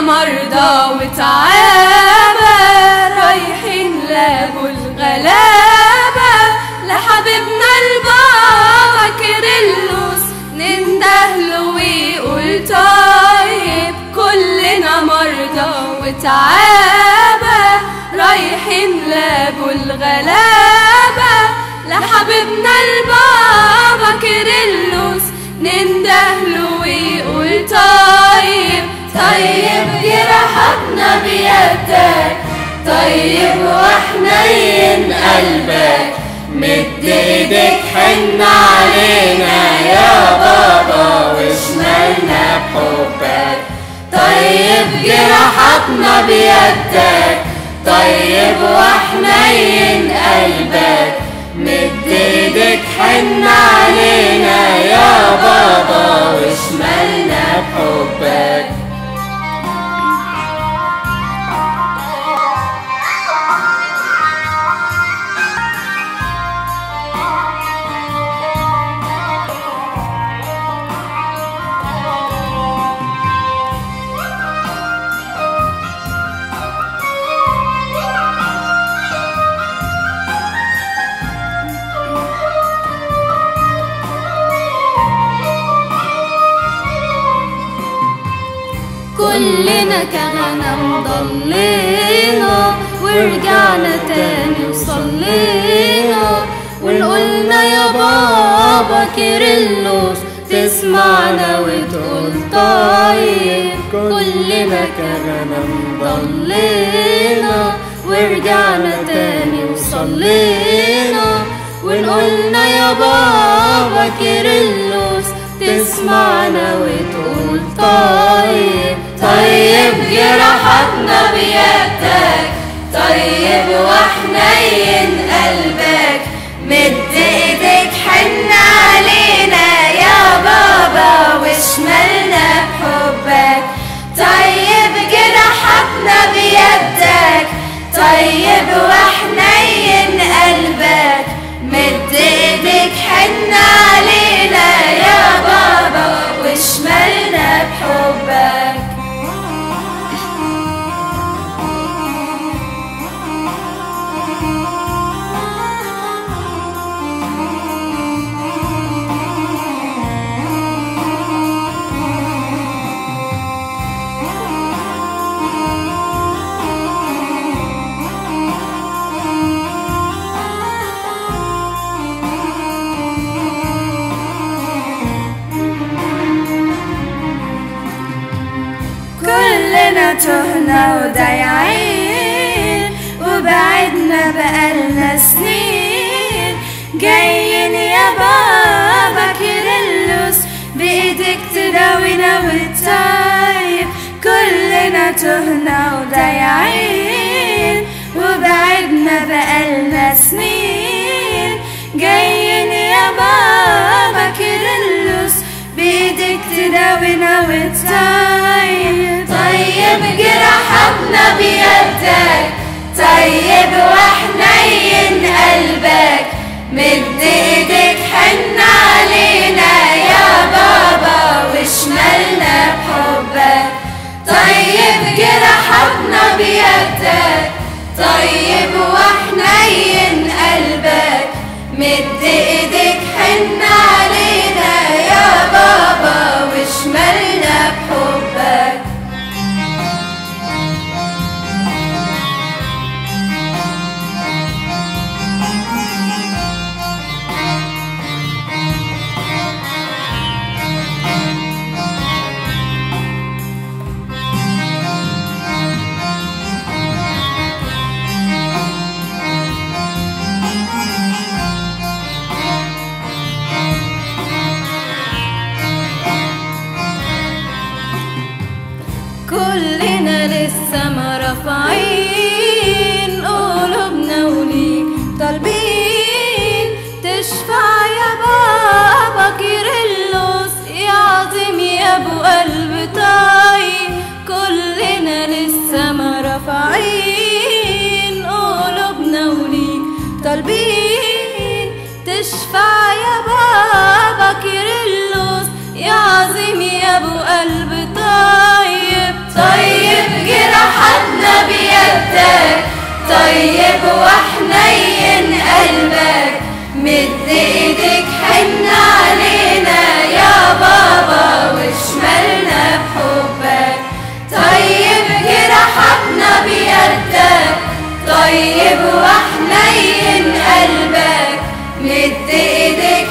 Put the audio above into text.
مرضى وتعابة رايحين لابو الغلابة لحبيبنا البابا كيرلس نندهله ويقول طيب كلنا مرضى وتعابة رايحين لابو الغلابة لحبيبنا البابا كيرلس نندهله طيب جرحتنا بيدك. طيب وحنين قلبك. مد إيدك حن علينا يا بابا وشمالنا بحبك. طيب جرحتنا بيدك. طيب وحنين قلبك. مد إيدك حن علينا يا بابا وشمالنا كلنا كغنم ضلينا ورجعنا تاني وصلينا ونقولنا يا بابا كيرلس تسمعنا وتقول طيب. كلنا كغنم ضلينا ورجعنا تاني وصلينا ونقولنا يا بابا كيرلس تسمعنا وتقول طيب. طيب جرحتنا بيدك. طيب وحنين قلبك مد إيدك حن علينا يا بابا وشمالنا بحبك. طيب جرحتنا بيدك. طيب وحنين تهنا وضايعين وبعدنا بقالنا سنين. جايين يا بابا كيرلس بإيدك تداوينا وتطيب كلنا تهنا وضايعين وبعدنا بقالنا سنين. جايين يا بابا كيرلس بإيدك تداوينا وتطيب طيب جرحتنا بيدك. طيب وحنين قلبك. مد إيدك حن علينا يا بابا وشمالنا بحبك. طيب جرحتنا بيدك. طيب وحنين قلبك. مد إيدك حن علينا رافعين قلوبنا وليك طالبين تشفع يا بابا كيرلس يا عظيم يا ابو روح لين قلبك مد إيدك